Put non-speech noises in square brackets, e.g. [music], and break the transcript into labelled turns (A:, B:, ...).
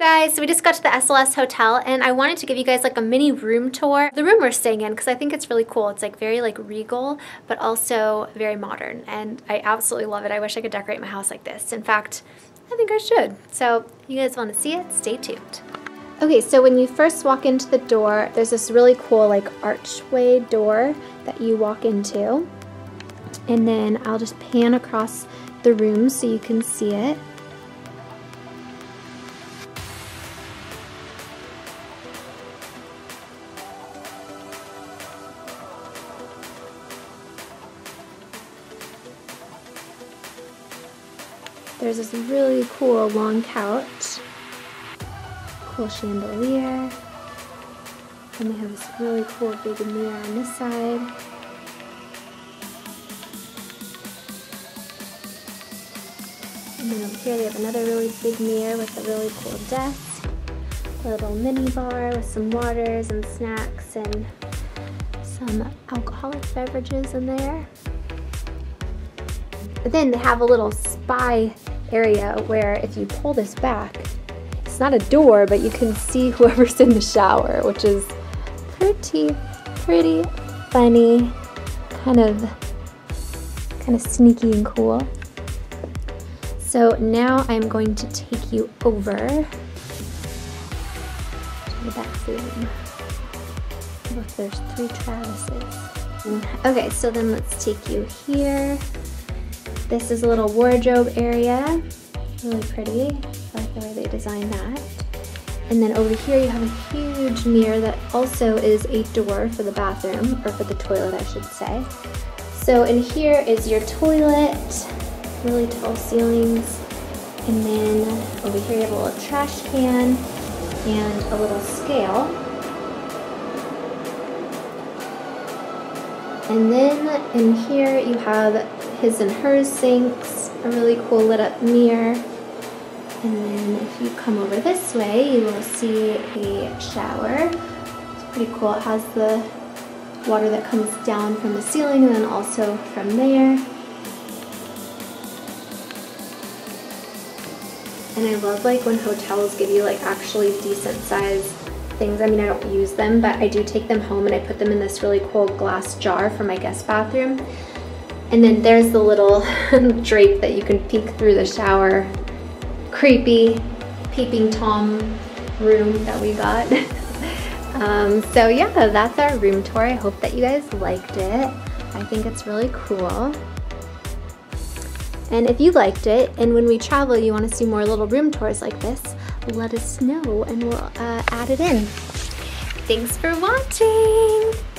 A: Guys, so we just got to the SLS hotel and I wanted to give you guys like a mini room tour. The room we're staying in because I think it's really cool. It's like very like regal, but also very modern. And I absolutely love it. I wish I could decorate my house like this. In fact, I think I should. So you guys want to see it? Stay tuned. Okay, so when you first walk into the door, there's this really cool like archway door that you walk into. And then I'll just pan across the room so you can see it. There's this really cool long couch, cool chandelier, and they have this really cool big mirror on this side. And then over here they have another really big mirror with a really cool desk, a little mini bar with some waters and snacks and some alcoholic beverages in there. But then they have a little spy area where if you pull this back, it's not a door, but you can see whoever's in the shower, which is pretty, pretty funny, kind of, kind of sneaky and cool. So now I'm going to take you over to the bathroom. Look, there's three Travises. Okay, so then let's take you here. This is a little wardrobe area. Really pretty. I like the way they designed that. And then over here you have a huge mirror that also is a door for the bathroom, or for the toilet I should say. So in here is your toilet, really tall ceilings. And then over here you have a little trash can and a little scale. And then in here you have his and hers sinks, a really cool lit up mirror. And then if you come over this way, you will see a shower. It's pretty cool. It has the water that comes down from the ceiling and then also from there. And I love like when hotels give you like actually decent sized things. I mean, I don't use them, but I do take them home and I put them in this really cool glass jar for my guest bathroom. And then there's the little [laughs] drape that you can peek through the shower. Creepy peeping Tom room that we got. [laughs] um, so yeah, that's our room tour. I hope that you guys liked it. I think it's really cool. And if you liked it, and when we travel you want to see more little room tours like this, let us know and we'll uh, add it in. Thanks for watching!